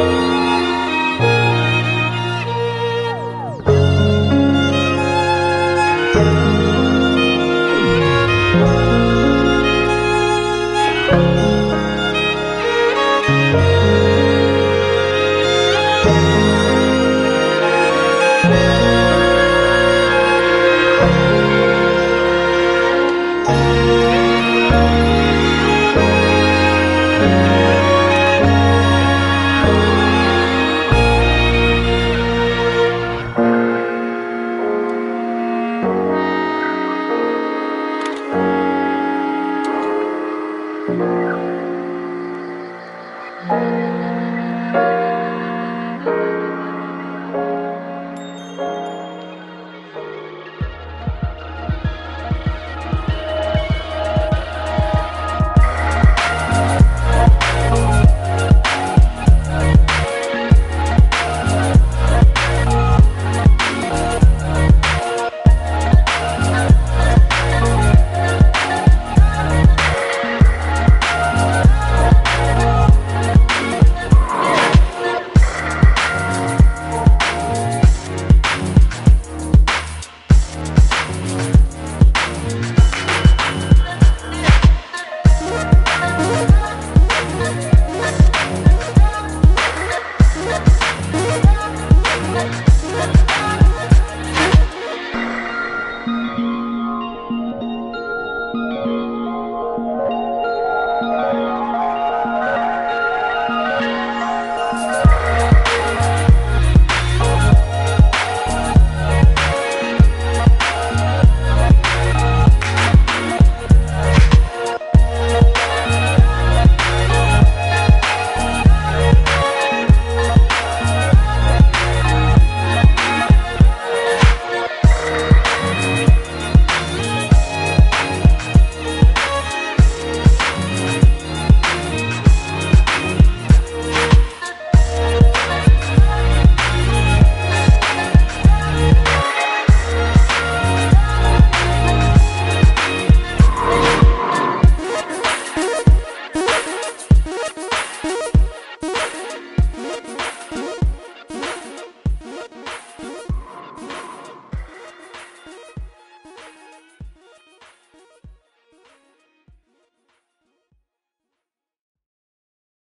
Música